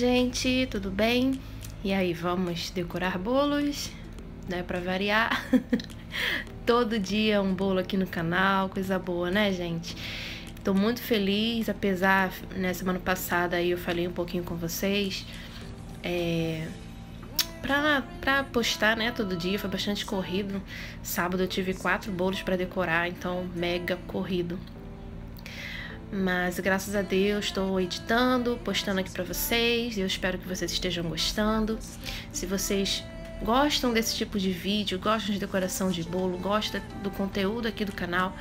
gente, tudo bem? E aí, vamos decorar bolos, né, para variar. Todo dia um bolo aqui no canal, coisa boa, né, gente? Tô muito feliz, apesar, né, semana passada aí eu falei um pouquinho com vocês, é, pra, pra postar, né, todo dia, foi bastante corrido. Sábado eu tive quatro bolos para decorar, então mega corrido. Mas graças a Deus estou editando, postando aqui para vocês. Eu espero que vocês estejam gostando. Se vocês gostam desse tipo de vídeo, gostam de decoração de bolo, gostam do conteúdo aqui do canal,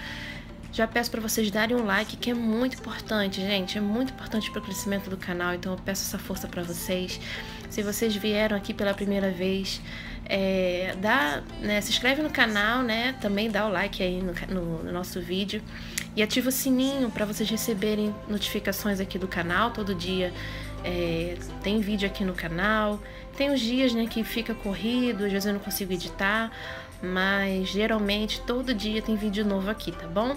já peço para vocês darem um like, que é muito importante, gente. É muito importante para o crescimento do canal, então eu peço essa força para vocês. Se vocês vieram aqui pela primeira vez, é, dá, né, se inscreve no canal, né? Também dá o like aí no, no, no nosso vídeo e ativa o sininho para vocês receberem notificações aqui do canal todo dia. É, tem vídeo aqui no canal. Tem os dias né, que fica corrido, às vezes eu não consigo editar, mas geralmente todo dia tem vídeo novo aqui, tá bom?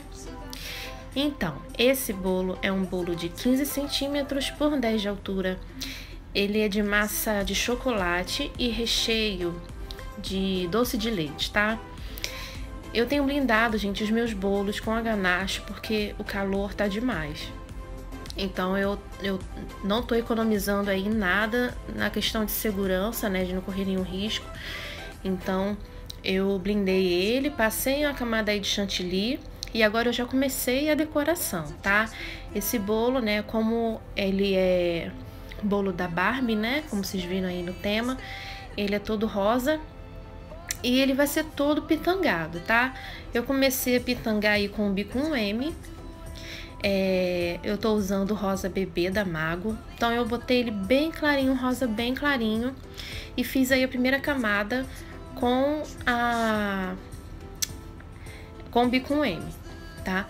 Então, esse bolo é um bolo de 15 centímetros por 10 de altura. Ele é de massa de chocolate e recheio de doce de leite, tá? Eu tenho blindado, gente, os meus bolos com a ganache porque o calor tá demais. Então eu, eu não tô economizando aí nada na questão de segurança, né, de não correr nenhum risco. Então eu blindei ele, passei uma camada aí de chantilly e agora eu já comecei a decoração, tá? Esse bolo, né, como ele é bolo da Barbie, né, como vocês viram aí no tema, ele é todo rosa e ele vai ser todo pitangado, tá? Eu comecei a pitangar aí com o bico 1M. É, eu tô usando rosa bebê da Mago. Então eu botei ele bem clarinho, rosa bem clarinho. E fiz aí a primeira camada com a... Com o bico 1M, tá?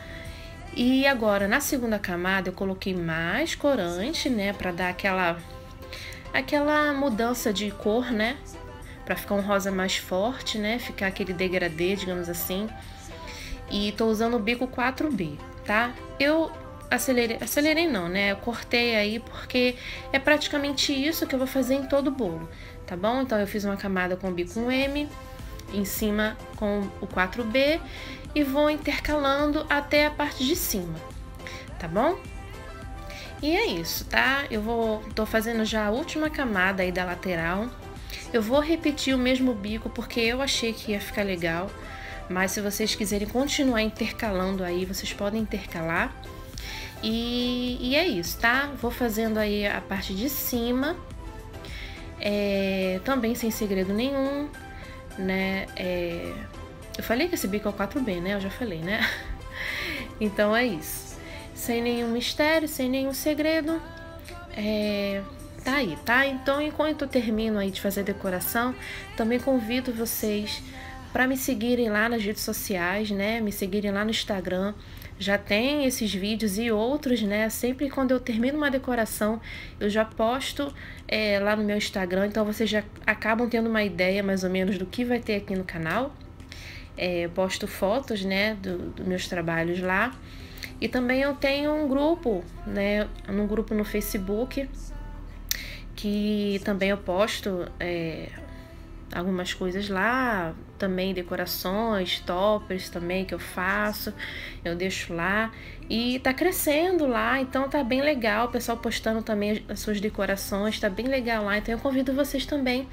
E agora, na segunda camada, eu coloquei mais corante, né? Pra dar aquela... Aquela mudança de cor, né? para ficar um rosa mais forte, né? Ficar aquele degradê, digamos assim. E tô usando o bico 4B, tá? Eu acelerei, acelerei não, né? Eu cortei aí porque é praticamente isso que eu vou fazer em todo o bolo, tá bom? Então eu fiz uma camada com o bico 1M, em cima com o 4B e vou intercalando até a parte de cima, tá bom? E é isso, tá? Eu vou, tô fazendo já a última camada aí da lateral, eu vou repetir o mesmo bico porque eu achei que ia ficar legal, mas se vocês quiserem continuar intercalando aí, vocês podem intercalar. E, e é isso, tá? Vou fazendo aí a parte de cima, é, também sem segredo nenhum, né? É, eu falei que esse bico é o 4B, né? Eu já falei, né? Então é isso. Sem nenhum mistério, sem nenhum segredo. É, Tá aí, tá? Então, enquanto eu termino aí de fazer a decoração, também convido vocês para me seguirem lá nas redes sociais, né? Me seguirem lá no Instagram. Já tem esses vídeos e outros, né? Sempre quando eu termino uma decoração, eu já posto é, lá no meu Instagram. Então vocês já acabam tendo uma ideia mais ou menos do que vai ter aqui no canal. É, eu posto fotos, né? Dos do meus trabalhos lá. E também eu tenho um grupo, né? Um grupo no Facebook que também eu posto é, algumas coisas lá, também decorações, toppers também que eu faço, eu deixo lá e tá crescendo lá, então tá bem legal, o pessoal postando também as suas decorações, tá bem legal lá, então eu convido vocês também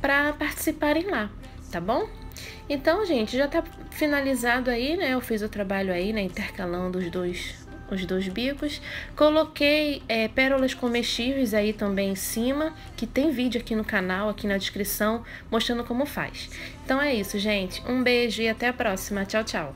para participarem lá, tá bom? Então, gente, já tá finalizado aí, né? Eu fiz o trabalho aí, né? Intercalando os dois os dois bicos. Coloquei é, pérolas comestíveis aí também em cima, que tem vídeo aqui no canal, aqui na descrição, mostrando como faz. Então é isso, gente. Um beijo e até a próxima. Tchau, tchau.